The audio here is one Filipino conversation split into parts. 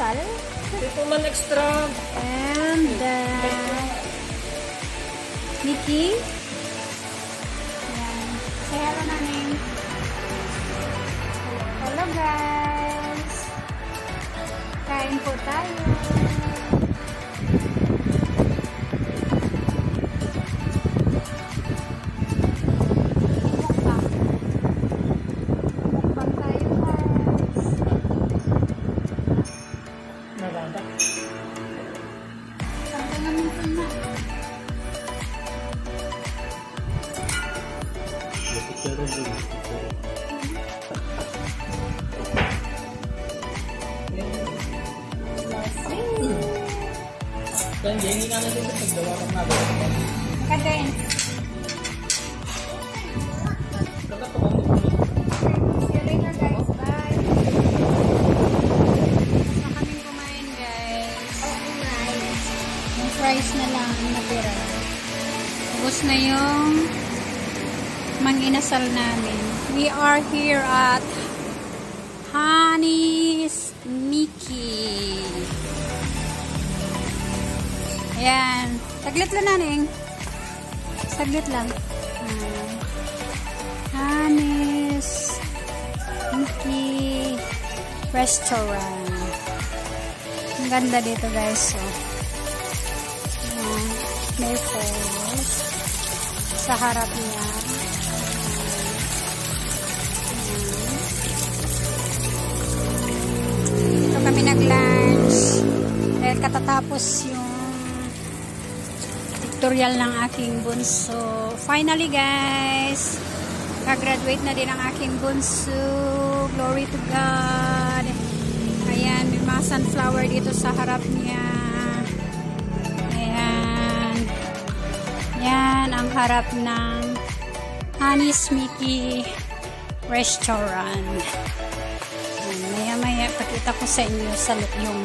inasal. Ito man extra. And uh, Mickey. Yan. Say hello na name. Hello guys. Kain po tayo. Dan jadi nga natin sa paggawa ng guys. Yung fries na lang ang natira. Ubus na yung manginasal namin. We are here at Honey's Mickey. Ayan. Saglit lang naning. Saglit lang. Ayan. Hanis Mickey Restaurant. Ang ganda dito guys. So. Ayan. May falls. Sa harap niya. Katatapos yung tutorial ng aking bunso. Finally guys, kagraduate na din ang aking bunso. Glory to God. Ayan, may mga sunflower dito sa harap niya. Ayan. Yan ang harap ng Honey's Mickey Restaurant. Maya maya, pakita ko sa inyo sa yung, yung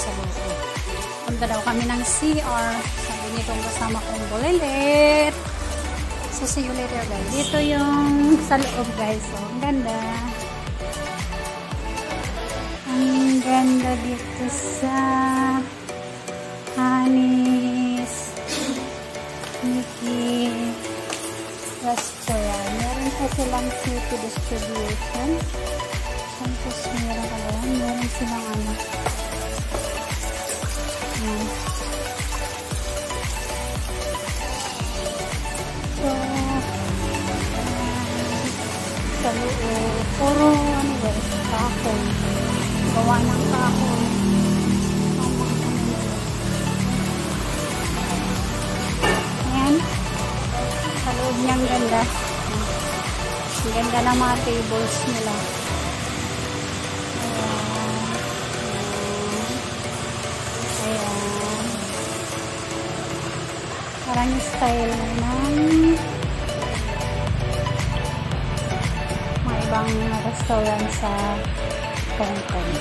sa loob. Punta daw kami ng CR. Sabi nitong kasama kong bulilit. So, see you later guys. Dito yung sa loob guys. So, ang ganda. Ang ganda dito sa Honey's Mickey Restaurant. Meron pa silang city distribution. Sa loob, puro ano ba, kahoy. Gawa ng kahoy. Ayan. Sa loob niyang ganda. Ang ganda ng mga tables nila. Ayan. Parang yung style ng mga ibang restaurant sa Hong Kong.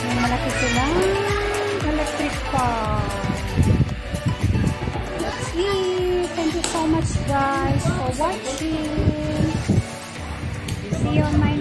May malaki silang electric car. That's it. Thank you so much guys for watching. See you on my